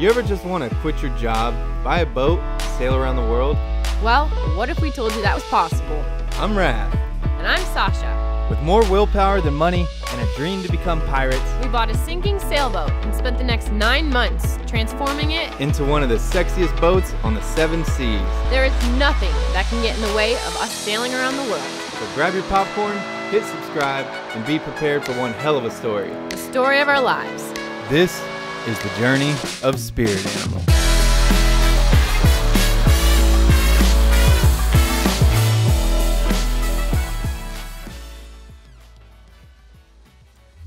You ever just want to quit your job, buy a boat, sail around the world? Well, what if we told you that was possible? I'm Raph. And I'm Sascha. With more willpower than money and a dream to become pirates, We bought a sinking sailboat and spent the next nine months transforming it. into one of the sexiest boats on the seven seas. There is nothing that can get in the way of us sailing around the world. So grab your popcorn, hit subscribe, and be prepared for one hell of a story. The story of our lives. This is the journey of Spirit Animal.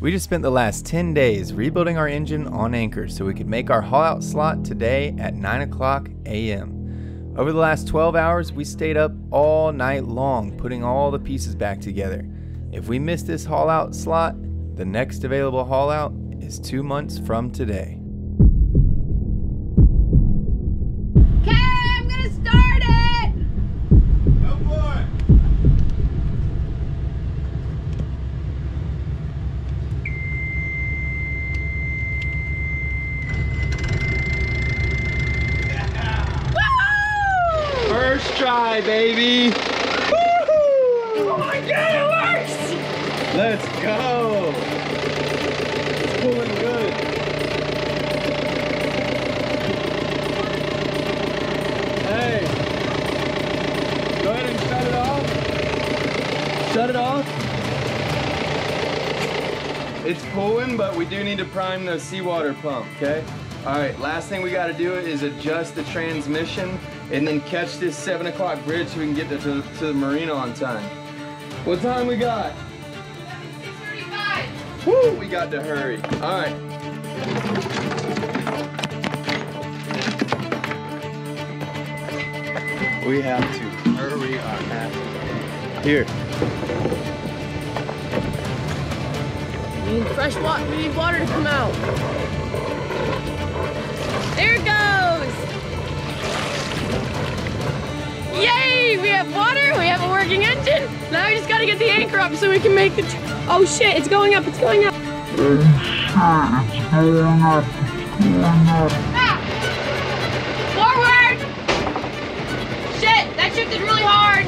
We just spent the last 10 days rebuilding our engine on anchor so we could make our haul out slot today at 9 o'clock a.m. Over the last 12 hours, we stayed up all night long putting all the pieces back together. If we miss this haul out slot, the next available haul out is two months from today. Okay, I'm gonna start it! Go for it! Woo! First try, baby! Pulling, but we do need to prime the seawater pump, okay? All right, last thing we gotta do is adjust the transmission and then catch this seven o'clock bridge so we can get to, to, to the marina on time. What time we got? 635! Woo, we got to hurry. All right. We have to hurry our ass. Here. Need fresh water. We need water to come out. There it goes! Yay! We have water. We have a working engine. Now we just gotta get the anchor up so we can make the. Oh shit! It's going up. It's going up. Ah! Forward! Shit! That shifted really hard.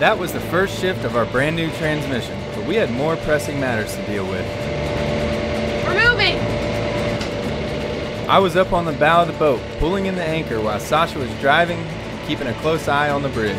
That was the first shift of our brand new transmission, but we had more pressing matters to deal with. We're moving. I was up on the bow of the boat, pulling in the anchor while Sascha was driving, and keeping a close eye on the bridge.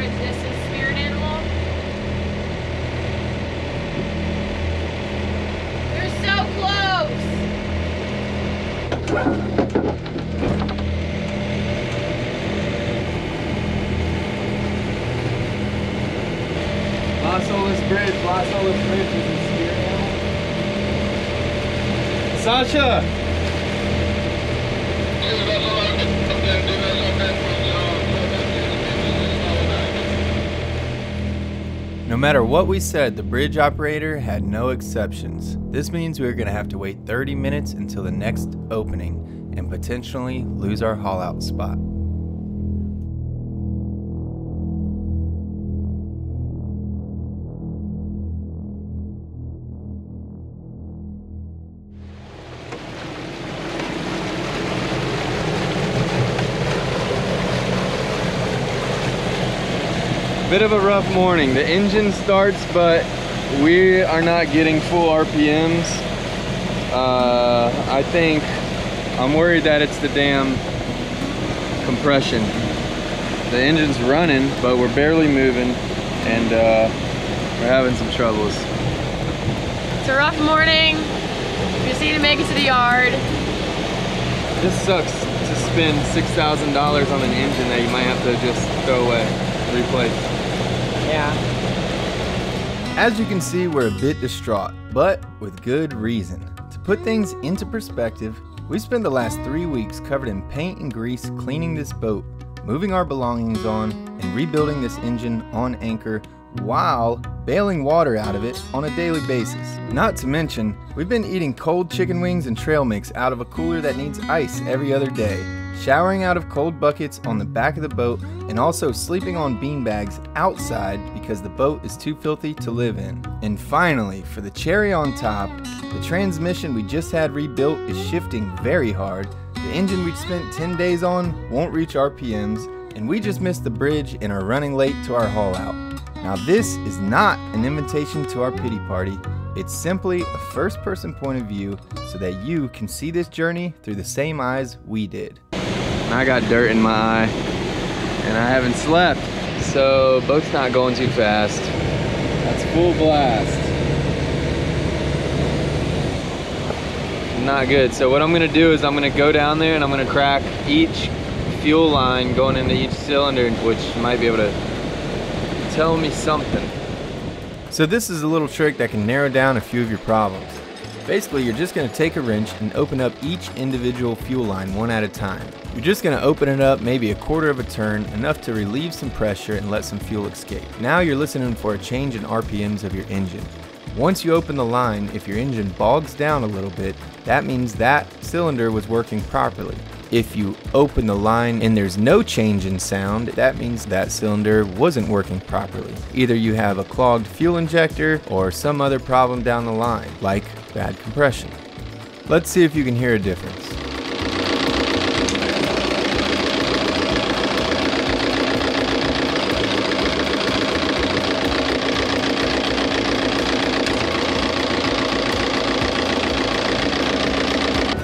This is spirit animal. We're so close. Bridge, Bridge is spirit animal. Sascha! Matter what we said, the bridge operator had no exceptions. This means we are going to have to wait 30 minutes until the next opening and potentially lose our haulout spot. Bit of a rough morning. The engine starts, but we are not getting full RPMs. Uh, I think I'm worried that it's the damn compression. The engine's running, but we're barely moving, and uh, we're having some troubles. It's a rough morning. We just need to make it to the yard. This sucks to spend $6,000 on an engine that you might have to just throw away, replace. Yeah. As you can see, we're a bit distraught, but with good reason. To put things into perspective, we spent the last three weeks covered in paint and grease cleaning this boat, moving our belongings on, and rebuilding this engine on anchor while bailing water out of it on a daily basis. Not to mention, we've been eating cold chicken wings and trail mix out of a cooler that needs ice every other day, showering out of cold buckets on the back of the boat, and also sleeping on bean bags outside because the boat is too filthy to live in. And finally, for the cherry on top, the transmission we just had rebuilt is shifting very hard, the engine we spent 10 days on won't reach RPMs, and we just missed the bridge and are running late to our haul out. Now, this is not an invitation to our pity party. It's simply a first person point of view so that you can see this journey through the same eyes we did. I got dirt in my eye and I haven't slept. So, boat's not going too fast. That's full blast. Not good. So, what I'm gonna do is I'm gonna go down there and I'm gonna crack each fuel line going into each cylinder, which might be able to tell me something. So this is a little trick that can narrow down a few of your problems. Basically, you're just going to take a wrench and open up each individual fuel line one at a time. You're just going to open it up maybe a quarter of a turn, enough to relieve some pressure and let some fuel escape. Now you're listening for a change in RPMs of your engine. Once you open the line, if your engine bogs down a little bit, that means that cylinder was working properly. If you open the line and there's no change in sound, that means that cylinder wasn't working properly. Either you have a clogged fuel injector or some other problem down the line, like bad compression. Let's see if you can hear a difference.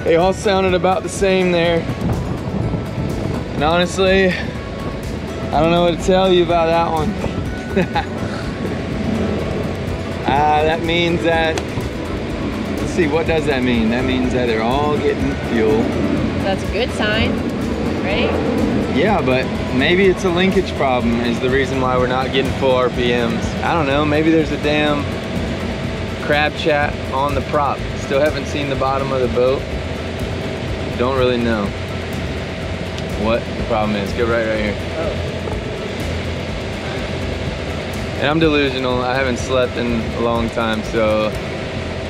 They all sounded about the same there. And honestly, I don't know what to tell you about that one. uh, that means that, let's see, what does that mean? That means that they're all getting fuel. That's a good sign, right? Yeah, but maybe it's a linkage problem is the reason why we're not getting full RPMs. I don't know, maybe there's a damn crab chat on the prop. Still haven't seen the bottom of the boat don't really know what the problem is. Go right right here. Oh. And I'm delusional. I haven't slept in a long time, so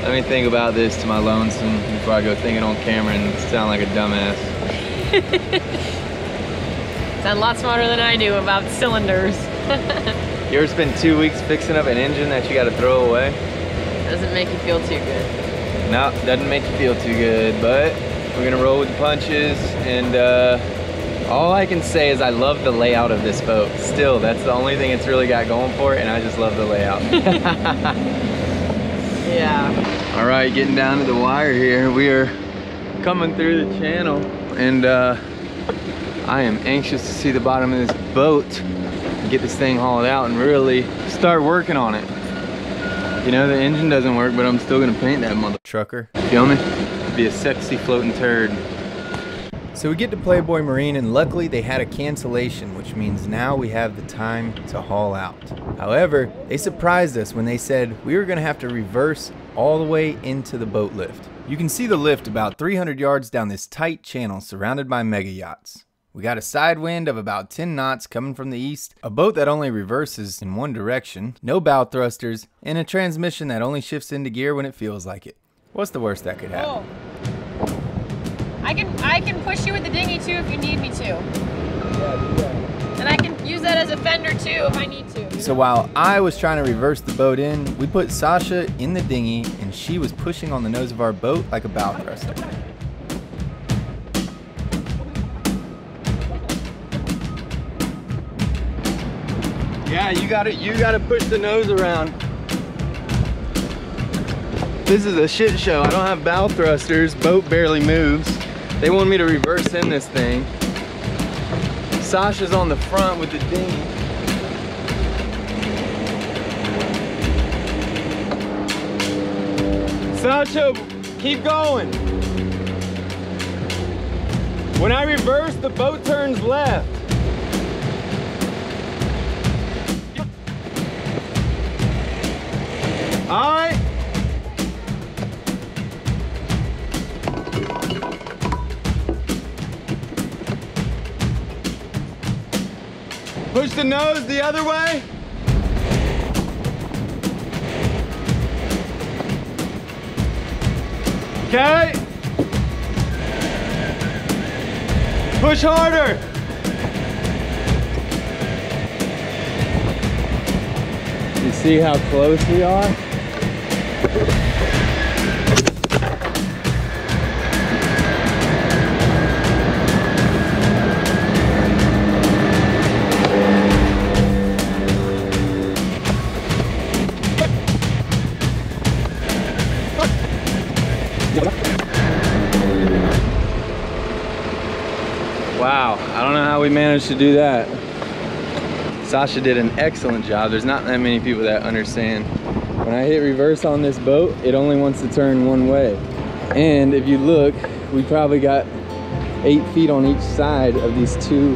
let me think about this to my lonesome before I go thinking on camera and sound like a dumbass. sound a lot smarter than I do about cylinders. you ever spend two weeks fixing up an engine that you got to throw away? Doesn't make you feel too good. No, doesn't make you feel too good, but we're gonna roll with the punches and uh, all I can say is I love the layout of this boat. Still, that's the only thing it's really got going for it and I just love the layout. yeah. All right, getting down to the wire here. We are coming through the channel and uh, I am anxious to see the bottom of this boat get this thing hauled out and really start working on it. You know, the engine doesn't work, but I'm still gonna paint that mother trucker. Feel me? Be a sexy floating turd. So we get to Playboy Marine and luckily they had a cancellation, which means now we have the time to haul out. However, they surprised us when they said we were gonna have to reverse all the way into the boat lift. You can see the lift about 300 yards down this tight channel surrounded by mega yachts. We got a side wind of about 10 knots coming from the east, a boat that only reverses in one direction, no bow thrusters, and a transmission that only shifts into gear when it feels like it. What's the worst that could happen? Oh. I can I can push you with the dinghy too if you need me to. Yeah, And I can use that as a fender too if I need to. So while I was trying to reverse the boat in, we put Sascha in the dinghy and she was pushing on the nose of our boat like a bow thruster. Yeah, you got to you got to push the nose around. This is a shit show. I don't have bow thrusters. Boat barely moves. They want me to reverse in this thing. Sascha's on the front with the dinghy. Sascha, keep going. When I reverse, the boat turns left. All right. Push the nose the other way. Okay. Push harder. You see how close we are? We managed to do that. Sascha did an excellent job. There's not that many people that understand. When I hit reverse on this boat, it only wants to turn one way. And if you look, we probably got eight feet on each side of these two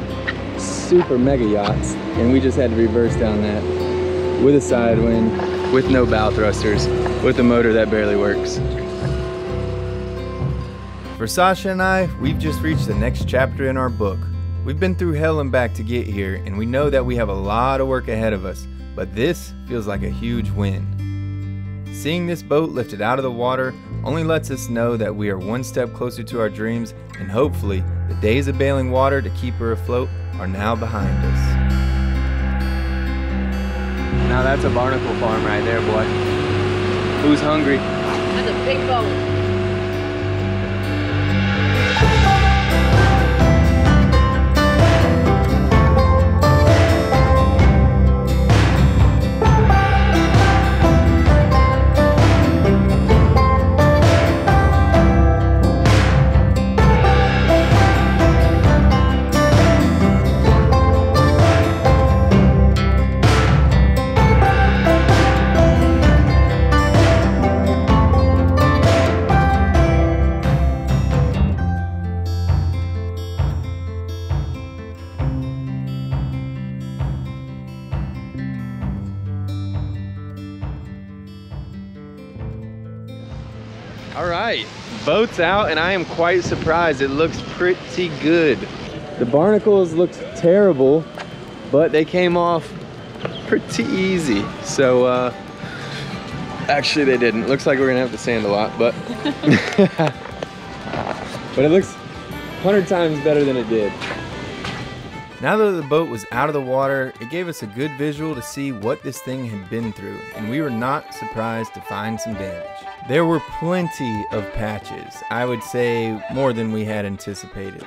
super mega yachts. And we just had to reverse down that with a side wind, with no bow thrusters, with a motor that barely works. For Sascha and I, we've just reached the next chapter in our book. We've been through hell and back to get here, and we know that we have a lot of work ahead of us, but this feels like a huge win. Seeing this boat lifted out of the water only lets us know that we are one step closer to our dreams, and hopefully, the days of bailing water to keep her afloat are now behind us. Now that's a barnacle farm right there, boy. Who's hungry? That's a big boat. Out and I am quite surprised. It looks pretty good. The barnacles looked terrible, but they came off pretty easy. So, uh, actually they didn't. Looks like we're gonna have to sand a lot, but, but it looks 100 times better than it did. Now that the boat was out of the water, it gave us a good visual to see what this thing had been through, and we were not surprised to find some damage. There were plenty of patches, I would say more than we had anticipated.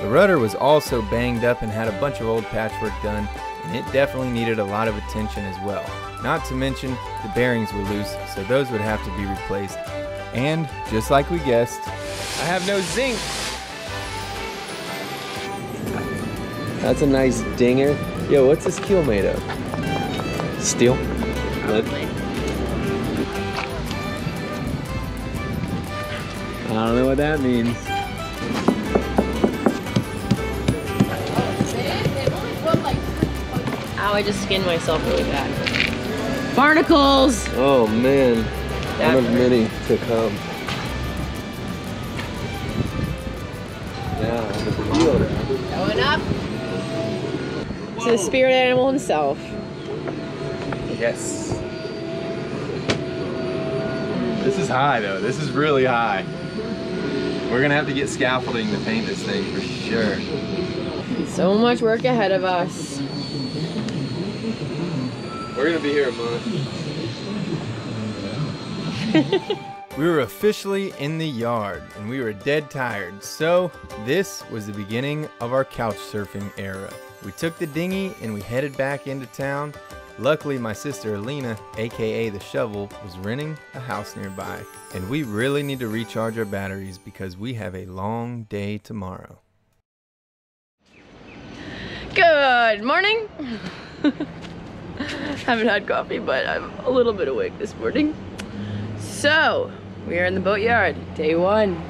The rudder was also banged up and had a bunch of old patchwork done, and it definitely needed a lot of attention as well. Not to mention, the bearings were loose, so those would have to be replaced. And, just like we guessed, I have no zinc. That's a nice dinger. Yo, what's this keel made of? Steel? Lead? I don't know what that means. Ow, I just skinned myself really bad. Barnacles! Oh man, That one of many to come. Yeah, the keel now. Going up. To the spirit animal himself. Yes. This is high though. This is really high. We're gonna have to get scaffolding to paint this thing for sure. So much work ahead of us. We're gonna be here a month. we were officially in the yard and we were dead tired. So this was the beginning of our couch surfing era. We took the dinghy and we headed back into town. Luckily, my sister Alina, aka the shovel, was renting a house nearby. And we really need to recharge our batteries because we have a long day tomorrow. Good morning. Haven't had coffee, but I'm a little bit awake this morning. So, We are in the boatyard, day one.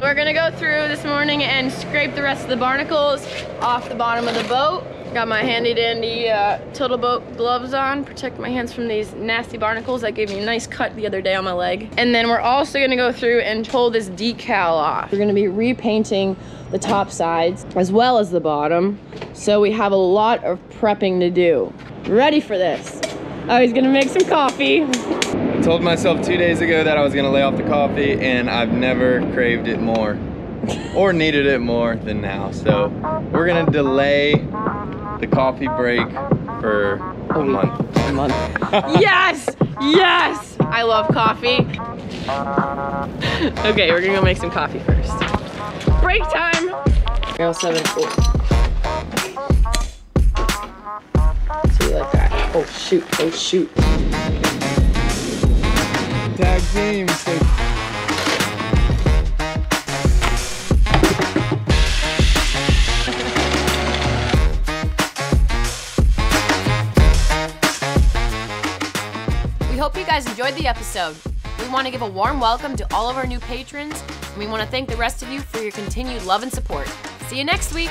We're gonna go through this morning and scrape the rest of the barnacles off the bottom of the boat. Got my handy dandy uh, TotalBoat gloves on, protect my hands from these nasty barnacles that gave me a nice cut the other day on my leg. And then we're also gonna go through and pull this decal off. We're gonna be repainting the top sides as well as the bottom. So we have a lot of prepping to do. Ready for this. Oh, he's gonna make some coffee. I told myself two days ago that I was gonna lay off the coffee and I've never craved it more or needed it more than now. So we're gonna delay the coffee break for a month. A month. yes! Yes! I love coffee. okay, we're gonna go make some coffee first. Break time! Arrow 7 four. See like that. Oh shoot, oh shoot. We hope you guys enjoyed the episode. We want to give a warm welcome to all of our new patrons, and we want to thank the rest of you for your continued love and support. See you next week.